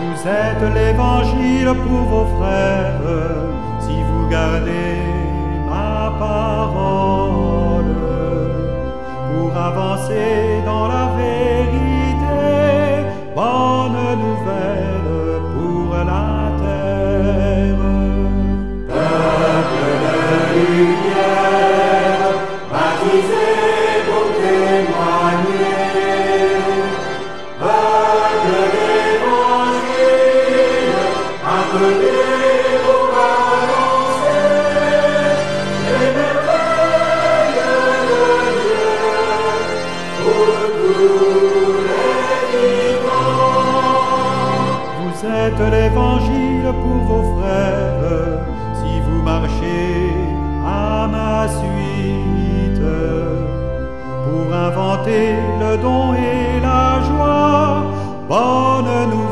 Vous êtes l'évangile pour vos frères, si vous gardez ma parole, pour avancer dans la vérité, l'évangile pour vos frères, si vous marchez à ma suite, pour inventer le don et la joie, bonne nouvelle